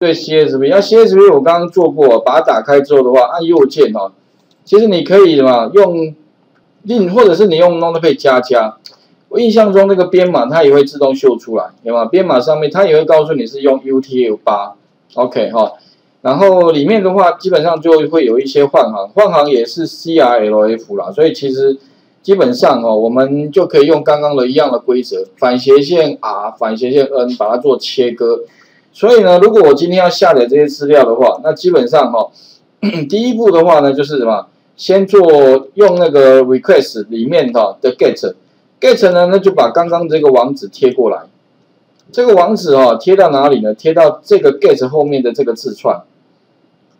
对 CSV，那 CSV 我刚刚做过，把它打开之后的话，按右键哦，其实你可以什么用另或者是你用 Notepad 加加。我印象中那个编码它也会自动秀出来，对吗？编码上面它也会告诉你是用 UTF 八，OK 哈。然后里面的话基本上就会有一些换行，换行也是 CRLF 啦，所以其实基本上哦，我们就可以用刚刚的一样的规则，反斜线 R，反斜线 N，把它做切割。所以呢，如果我今天要下载这些资料的话，那基本上哈，第一步的话呢，就是什么？先做用那个 request 里面哈的 get，get 呢，那就把刚刚这个网址贴过来。这个网址哦，贴到哪里呢？贴到这个 get 后面的这个字串。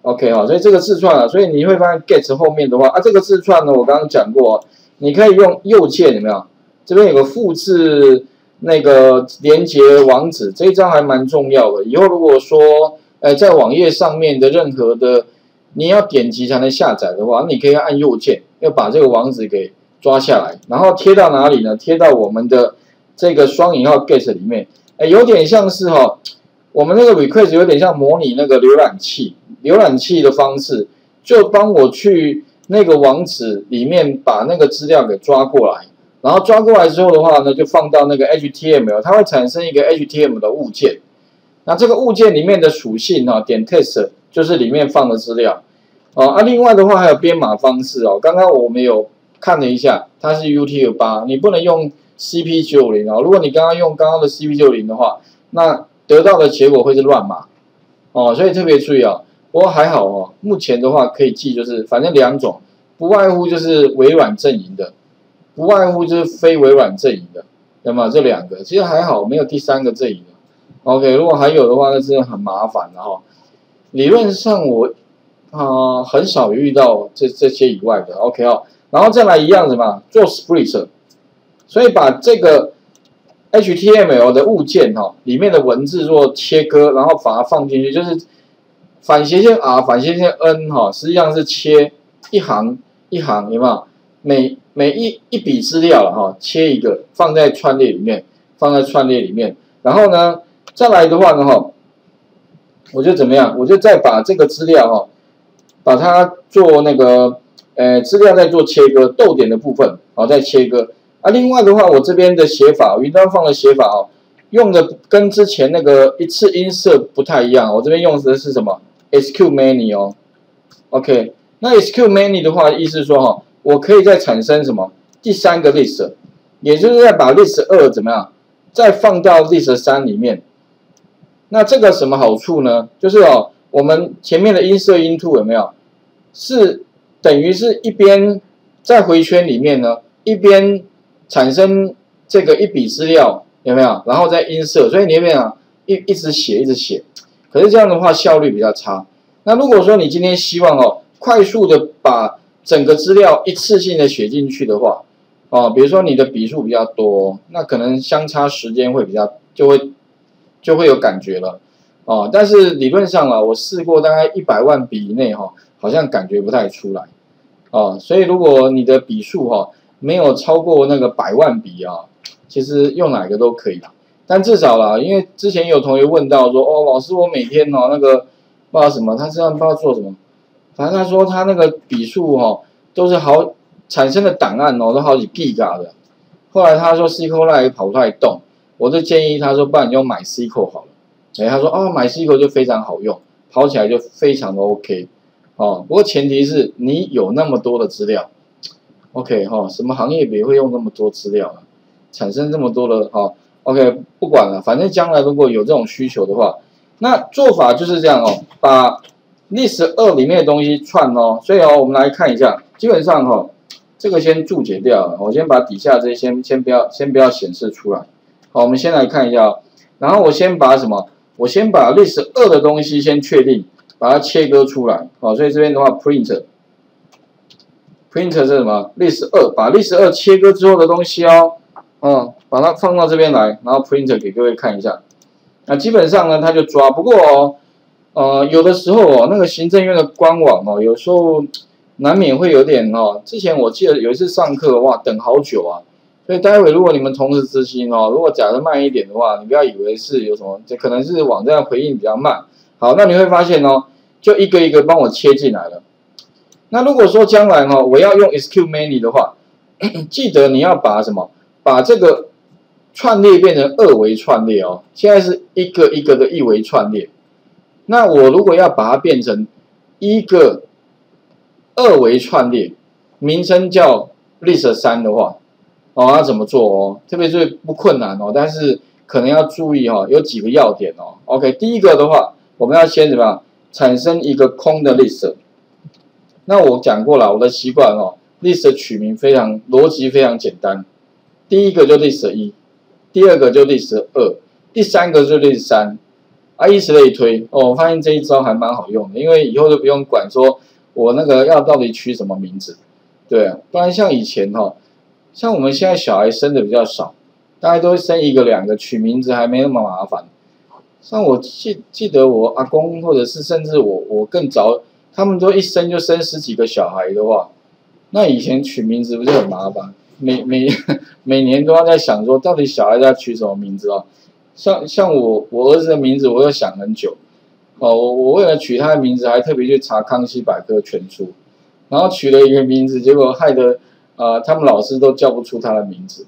OK 哈，所以这个字串啊，所以你会发现 get 后面的话啊，这个字串呢，我刚刚讲过，你可以用右键有没有？这边有个复制。那个连接网址这一张还蛮重要的。以后如果说，呃，在网页上面的任何的你要点击才能下载的话，你可以按右键，要把这个网址给抓下来，然后贴到哪里呢？贴到我们的这个双引号 get 里面。哎，有点像是哈，我们那个 request 有点像模拟那个浏览器，浏览器的方式，就帮我去那个网址里面把那个资料给抓过来。然后抓过来之后的话呢，就放到那个 HTML，它会产生一个 HTML 的物件。那这个物件里面的属性哈，点 test 就是里面放的资料。哦，啊，另外的话还有编码方式哦。刚刚我们有看了一下，它是 UTF-8，你不能用 CP90 哦。如果你刚刚用刚刚的 CP90 的话，那得到的结果会是乱码。哦，所以特别注意啊。不过还好哦，目前的话可以记，就是反正两种，不外乎就是微软阵营的。不外乎就是非微软阵营的，那么这两个其实还好，没有第三个阵营的。OK，如果还有的话，那真的很麻烦的哈。理论上我啊很少遇到这这些以外的。OK 哦，然后再来一样什么做 split，所以把这个 HTML 的物件哈里面的文字做切割，然后把它放进去，就是反斜线 R 反斜线 N 哈，实际上是切一行一行，有没有？每每一一笔资料了哈，切一个放在串列里面，放在串列里面，然后呢，再来的话呢哈，我就怎么样？我就再把这个资料哈，把它做那个呃资料再做切割，逗点的部分好再切割。啊，另外的话，我这边的写法，云端放的写法哦，用的跟之前那个一次音色不太一样。我这边用的是什么？SQ many 哦，OK，那 SQ many 的话，意思说哈。我可以再产生什么第三个 list，也就是再把 list 二怎么样，再放到 list 三里面。那这个什么好处呢？就是哦，我们前面的音色音 to 有没有？是等于是一边在回圈里面呢，一边产生这个一笔资料有没有？然后再音色，所以你有没有一一直写一直写？可是这样的话效率比较差。那如果说你今天希望哦，快速的把整个资料一次性的写进去的话，哦，比如说你的笔数比较多，那可能相差时间会比较，就会就会有感觉了，哦，但是理论上啊，我试过大概一百万笔以内哈，好像感觉不太出来，哦，所以如果你的笔数哈没有超过那个百万笔啊，其实用哪个都可以啦，但至少啦，因为之前有同学问到说，哦，老师我每天哦那个不知道什么，他这样不知道做什么。反正他说他那个笔数哦，都是好产生的档案哦，都好几 G 嘎的。后来他说 SQLite 跑不太动，我就建议他说，不然你用买 SQL 好了。哎，他说哦，买 SQL 就非常好用，跑起来就非常的 OK。哦，不过前提是你有那么多的资料，OK 哈，什么行业别会用那么多资料啊？产生这么多的哈，OK 不管了，反正将来如果有这种需求的话，那做法就是这样哦，把。List 二里面的东西串哦，所以哦，我们来看一下，基本上哈，这个先注解掉，我先把底下这些先先不要先不要显示出来。好，我们先来看一下哦，然后我先把什么？我先把 list 二的东西先确定，把它切割出来。好，所以这边的话，print，print 是什么？list 二，把 list 二切割之后的东西哦，嗯，把它放到这边来，然后 print 给各位看一下。那基本上呢，它就抓，不过哦。呃，有的时候哦，那个行政院的官网哦，有时候难免会有点哦。之前我记得有一次上课哇，等好久啊。所以待会如果你们同时执行哦，如果假的慢一点的话，你不要以为是有什么，这可能是网站回应比较慢，好，那你会发现哦，就一个一个帮我切进来了。那如果说将来哦，我要用 SQ Many 的话，记得你要把什么，把这个串列变成二维串列哦。现在是一个一个的一维串列，那我如果要把它变成一个二维串列，名称叫 list 三的话，哦，要怎么做哦？特别是不困难哦，但是可能要注意哈，有几个要点哦。OK，第一个的话，我们要先怎么样产生一个空的 list。那我讲过了，我的习惯哦，list 取名非常逻辑非常简单，第一个就 list 一，第二个就 list 二，第三个就 list 三，啊，以此类推。哦，我发现这一招还蛮好用的，因为以后就不用管说我那个要到底取什么名字，对，不然像以前哈，像我们现在小孩生的比较少，大家都生一个两个，取名字还没那么麻烦。像我记记得我阿公，或者是甚至我我更早。他们都一生就生十几个小孩的话，那以前取名字不是很麻烦？每每 每年都要在想说，到底小孩要取什么名字啊？像像我我儿子的名字，我要想很久。哦，我我为了取他的名字，还特别去查康熙百科全书，然后取了一个名字，结果害得啊，他们老师都叫不出他的名字。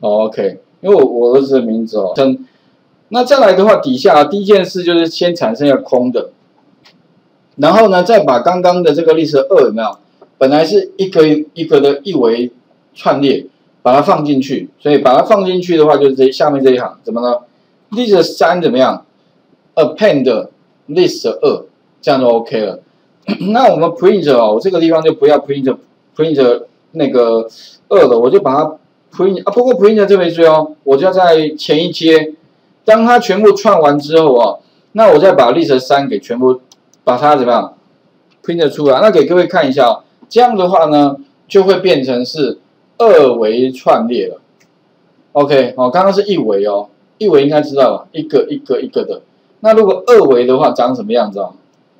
OK，因为我我儿子的名字哦，那再来的话，底下第一件事就是先产生一个空的。然后呢，再把刚刚的这个历史二有没有？本来是一个一个的一维串列，把它放进去。所以把它放进去的话，就是这下面这一行怎么呢？list 三怎么样？append list 二，这样就 OK 了。那我们 print 哦，我这个地方就不要 print print 那个二了，我就把它 print 啊。不过 print 这边注意哦，我就要在前一阶，当它全部串完之后啊，那我再把 list 三给全部。把它怎么样拼得出来？那给各位看一下哦。这样的话呢，就会变成是二维串列了。OK，哦，刚刚是一维哦，一维应该知道吧？一个一个一个的。那如果二维的话，长什么样子啊？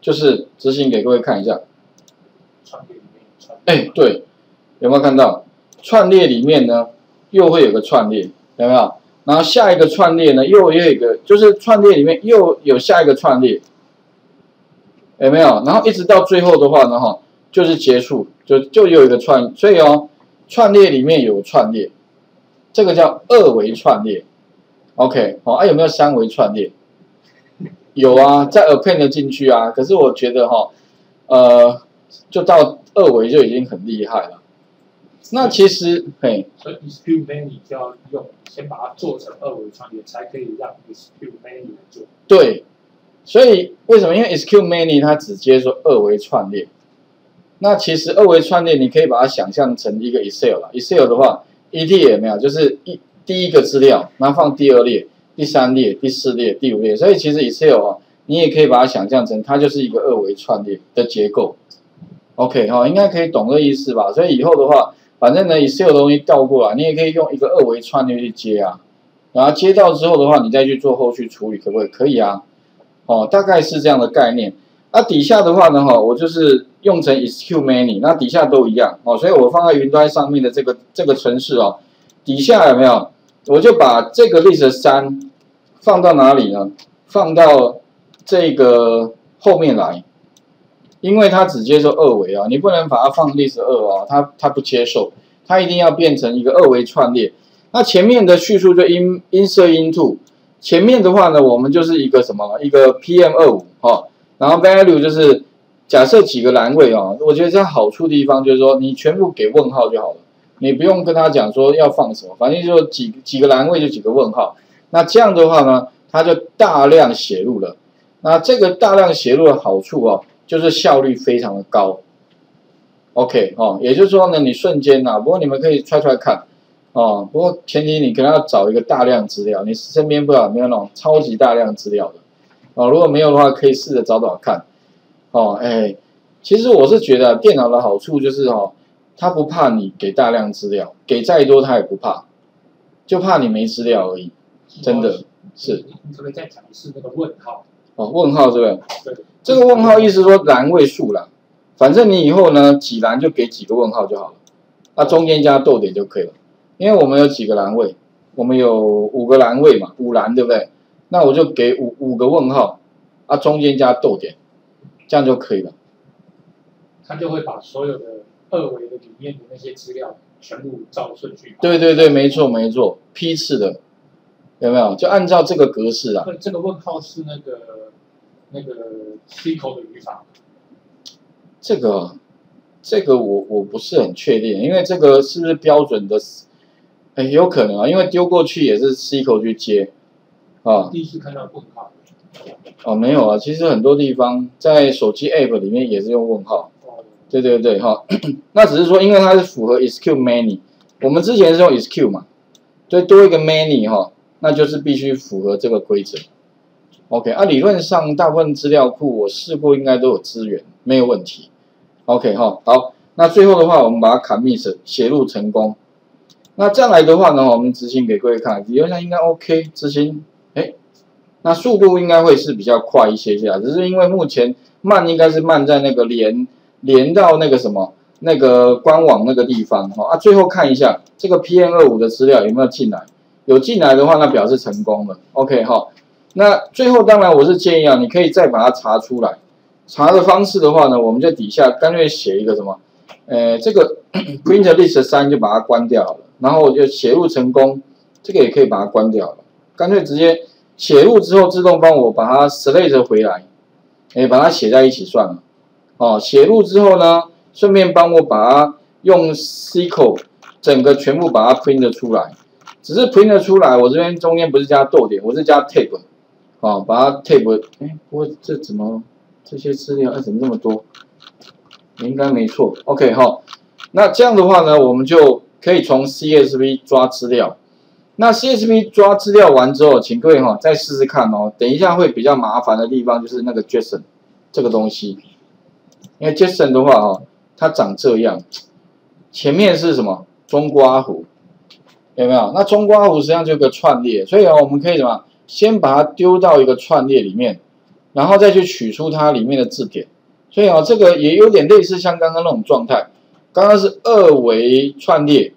就是执行给各位看一下。哎，对，有没有看到串列里面呢？又会有个串列，有没有？然后下一个串列呢，又又一个，就是串列里面又有下一个串列。有没有？然后一直到最后的话呢，哈，就是结束，就就有一个串，所以哦，串列里面有串列，这个叫二维串列。OK，好，啊有没有三维串列？有啊，在 append 进去啊。可是我觉得哈，呃，就到二维就已经很厉害了。那其实，嘿，所以 SQ many 就要用，先把它做成二维串列，才可以让 SQ many 来做。对。所以为什么？因为 SQ Many 它只接受二维串列，那其实二维串列你可以把它想象成一个 Excel 了。Excel 的话，ET 没有，就是一第一个资料，然后放第二列、第三列、第四列、第五列。所以其实 Excel 啊，你也可以把它想象成它就是一个二维串列的结构。OK 哈，应该可以懂这意思吧？所以以后的话，反正呢 Excel 东西调过来，你也可以用一个二维串列去接啊，然后接到之后的话，你再去做后续处理，可不可以？可以啊。哦，大概是这样的概念。那底下的话呢，哈，我就是用成 SQ Many，那底下都一样哦。所以我放在云端上面的这个这个程式哦，底下有没有？我就把这个 list 三放到哪里呢？放到这个后面来，因为它只接受二维啊，你不能把它放 list 二啊，它它不接受，它一定要变成一个二维串列。那前面的叙述就 in insert into。前面的话呢，我们就是一个什么，一个 PM 二五哈，然后 value 就是假设几个栏位啊，我觉得这样好处地方就是说，你全部给问号就好了，你不用跟他讲说要放什么，反正就几几个栏位就几个问号。那这样的话呢，它就大量写入了。那这个大量写入的好处啊，就是效率非常的高。OK 哦，也就是说呢，你瞬间呐，不过你们可以揣揣看。哦，不过前提你可能要找一个大量资料，你身边不知道有没有那种超级大量资料的，哦，如果没有的话，可以试着找找看。哦，哎，其实我是觉得电脑的好处就是哦，它不怕你给大量资料，给再多它也不怕，就怕你没资料而已，真的是。你可不可以再讲一次那个问号？哦，问号是不是？对。这个问号意思说栏位数了，反正你以后呢几栏就给几个问号就好了，那中间加逗点就可以了。因为我们有几个栏位，我们有五个栏位嘛，五栏对不对？那我就给五五个问号，啊，中间加逗点，这样就可以了。它就会把所有的二维的里面的那些资料全部照顺序。对对对，没错没错，批次的，有没有？就按照这个格式啊。这个问号是那个那个 C 口的语法。这个这个我我不是很确定，因为这个是不是标准的？哎，有可能啊，因为丢过去也是 C 口去接啊。第一次看到问号。哦，没有啊，其实很多地方在手机 App 里面也是用问号。对对对，哈，那只是说，因为它是符合 SQL many，我们之前是用 SQL 嘛，所以多一个 many 哈，那就是必须符合这个规则。OK，啊，理论上大部分资料库我试过，应该都有资源，没有问题。OK 哈，好，那最后的话，我们把它 commit 写入成功。那这样来的话呢，我们执行给各位看，理论上应该 OK，执行，哎，那速度应该会是比较快一些些啊，只是因为目前慢应该是慢在那个连。连到那个什么那个官网那个地方哈啊，最后看一下这个 PM 二五的资料有没有进来，有进来的话，那表示成功了。OK 哈，那最后当然我是建议啊，你可以再把它查出来。查的方式的话呢，我们就底下干脆写一个什么，呃，这个 print list 三就把它关掉了，然后我就写入成功，这个也可以把它关掉了，干脆直接写入之后自动帮我把它 select 回来，哎，把它写在一起算了。哦，写入之后呢，顺便帮我把它用 SQL 整个全部把它 print 出来，只是 print 出来，我这边中间不是加逗点，我是加 tab，哦，把它 tab，哎，不过这怎么这些资料哎怎么这么多？应该没错，OK 哈，那这样的话呢，我们就可以从 CSV 抓资料，那 CSV 抓资料完之后，请各位哈再试试看哦，等一下会比较麻烦的地方就是那个 JSON 这个东西。因为 JSON 的话，哈，它长这样，前面是什么中刮弧，有没有？那中刮弧实际上就个串列，所以啊，我们可以什么？先把它丢到一个串列里面，然后再去取出它里面的字典。所以啊，这个也有点类似像刚刚那种状态。刚刚是二维串列，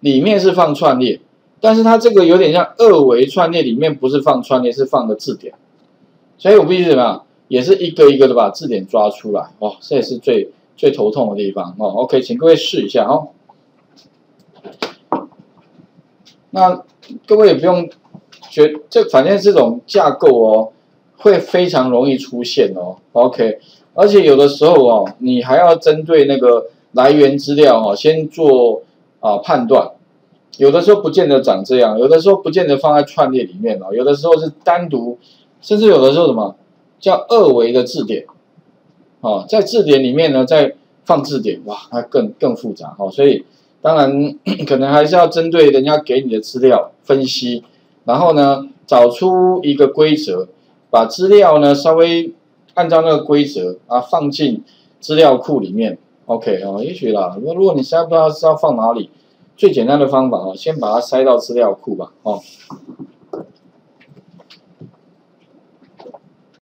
里面是放串列，但是它这个有点像二维串列里面不是放串列，是放个字典。所以我必须怎么样？也是一个一个的把字典抓出来哦，这也是最最头痛的地方哦。OK，请各位试一下哦。那各位也不用觉这反正这种架构哦，会非常容易出现哦。OK，而且有的时候哦，你还要针对那个来源资料哦，先做啊判断。有的时候不见得长这样，有的时候不见得放在串列里面哦，有的时候是单独，甚至有的时候什么？叫二维的字典，哦，在字典里面呢，再放字典，哇，那更更复杂哦。所以当然 可能还是要针对人家给你的资料分析，然后呢，找出一个规则，把资料呢稍微按照那个规则啊放进资料库里面。OK 哦，也许啦，那如果你实在不知道是要放哪里，最简单的方法啊，先把它塞到资料库吧，哦。